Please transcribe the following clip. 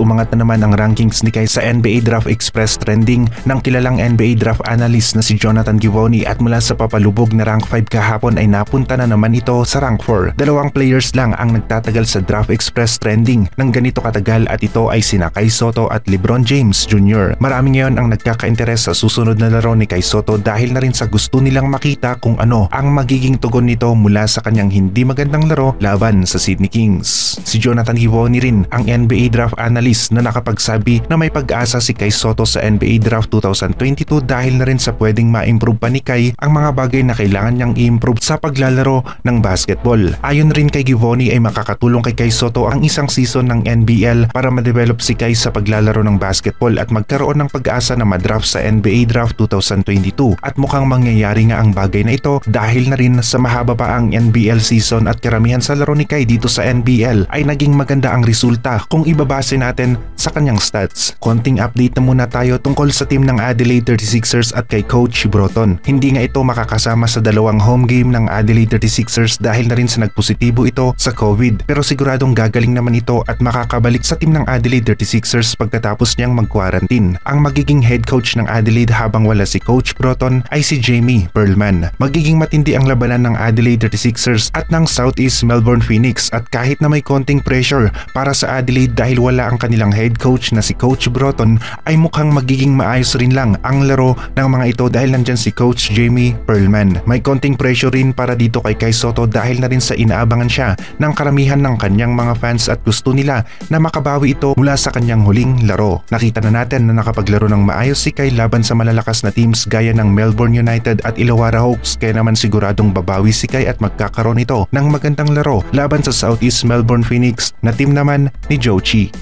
umangat na naman ang rankings ni Kai sa NBA Draft Express trending ng kilalang NBA Draft analyst na si Jonathan Givoni at mula sa papalubog na rank 5 kahapon ay napunta na naman ito sa rank 4. Dalawang players lang ang nagtatagal sa Draft Express trending ng ganito katagal at ito ay sina Kai Soto at LeBron James Jr. Marami ngayon ang nagkaka-interes sa susunod na laro ni Kai Soto dahil na rin sa gusto nilang makita kung ano ang magiging tugon nito mula sa kanyang hindi magandang laro laban sa Sydney Kings. Si Jonathan Givoni rin ang NBA draft analyst na nakapagsabi na may pag-asa si Kai Soto sa NBA draft 2022 dahil na rin sa pwedeng ma-improve pa ni Kai ang mga bagay na kailangan niyang i-improve sa paglalaro ng basketball. Ayon rin kay Givoni ay makakatulong kay Kai Soto ang isang season ng NBL para ma-develop si Kai sa paglalaro ng basketball at magkaroon ng pag-asa na madraft sa NBA draft 2022 at mukhang mangyayari nga ang bagay na ito dahil na rin sa mahaba pa ang NBL season at karamihan sa laro ni Kai dito sa NBL ay naging maganda ang resulta kung ibabase natin sa kanyang stats. Konting update na muna tayo tungkol sa team ng Adelaide 36ers at kay Coach Broton. Hindi nga ito makakasama sa dalawang home game ng Adelaide 36ers dahil na rin sa nagpositibo ito sa COVID. Pero siguradong gagaling naman ito at makakabalik sa team ng Adelaide 36ers pagkatapos niyang mag-quarantine. Ang magiging head coach ng Adelaide habang wala si Coach Broton ay si Jamie Perlman. Magiging matindi ang labanan ng Adelaide 36ers at ng Southeast Melbourne Phoenix at kahit na may konting pressure para sa Adelaide dahil wala ang kanilang head coach na si Coach Broton ay mukhang magiging maayos rin lang ang laro ng mga ito dahil nandyan si Coach Jamie Perlman. May konting pressure rin para dito kay Kai Soto dahil na rin sa inaabangan siya ng karamihan ng kanyang mga fans at gusto nila na makabawi ito mula sa kanyang huling laro. Nakita na natin na nakapaglaro ng maayos si Kai laban sa malalakas na teams gaya ng Melbourne United at Illawarra Hawks kaya naman siguradong babawi si Kai at magkakaroon ito ng magandang laro laban sa Southeast Melbourne Phoenix na team naman ni Joe Chi.